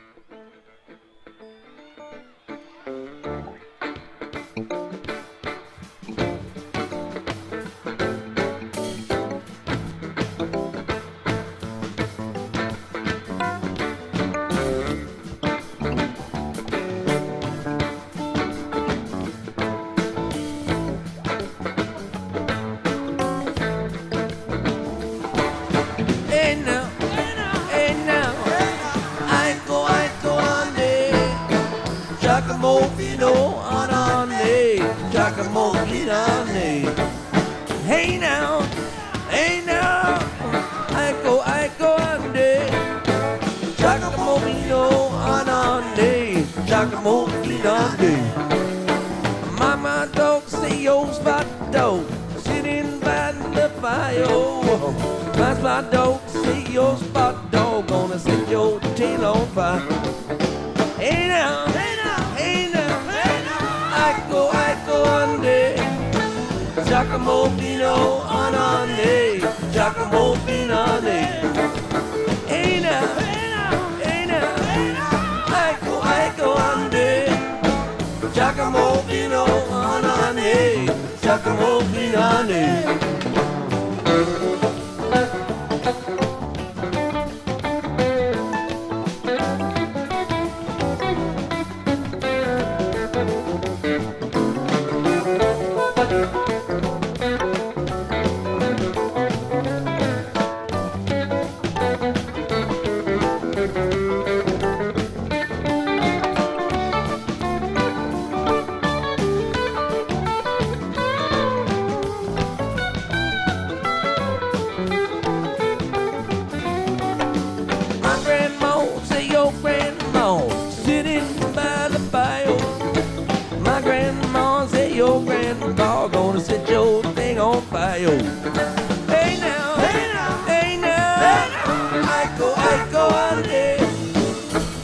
Mm-hmm. I all day. Hey now, hey now, I go, I go all day. Giacomo Vino on all day. Giacomo Vino all day. Mama dog say yo spot dog, sitting by the fire. My spot dog say your spot dog, gonna set your tail on fire. Hey now, hey Echo, Echo, Ande. Giacomo Fino, Anande. Giacomo Finande. Hey now, hey now, hey now. Echo, Echo, Ande. Giacomo Fino, Anande. Giacomo Finande. Iko, Iko, Ande.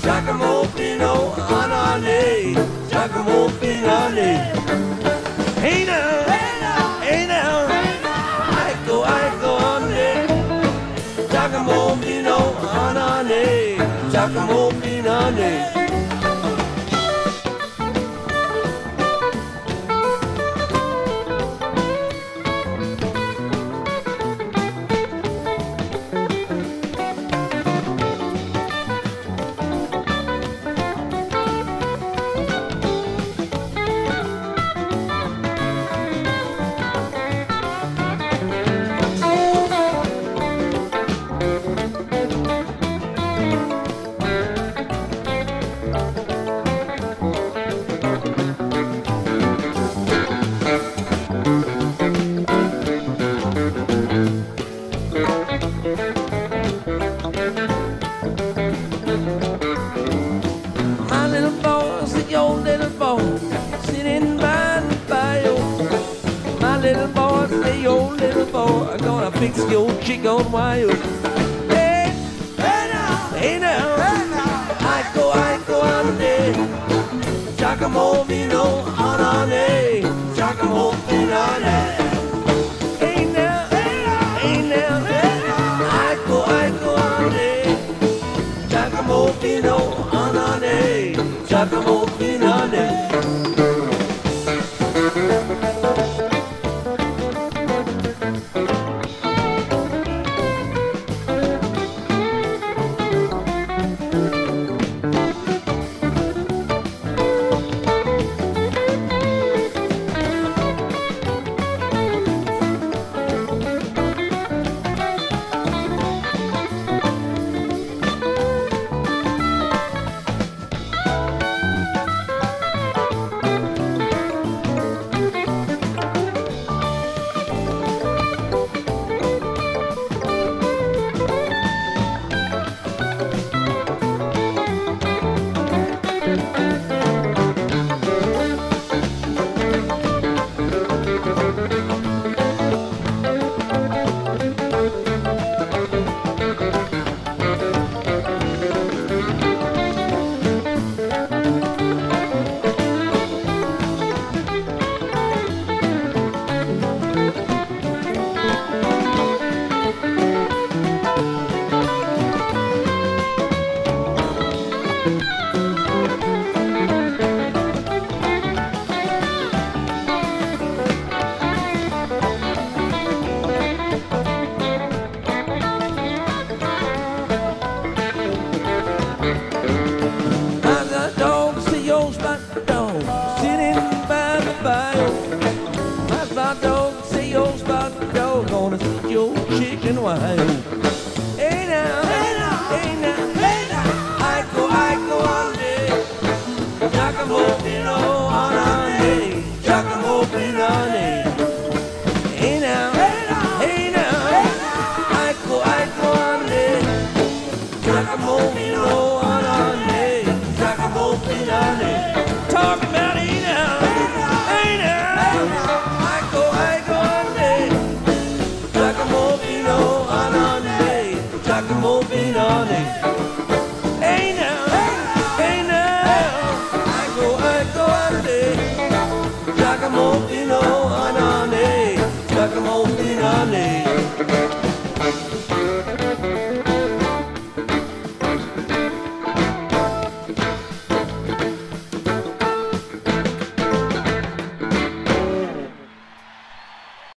Giacomo Pino, Anane. Giacomo Pinane. Hey now, hey now. Iko, Iko, Ande. Giacomo Pino, Anane. Giacomo Pinane. makes your old chick on wild. Hey, hey now, hey now, hey now. I go, I go on day. Giacomo Vino on on day. Giacomo Vino on day. gonna cook your chicken wine. Hey now, hey now, hey now, hey now. I go, I go on Hey now, hey now, hey now. I go, I go on Talk about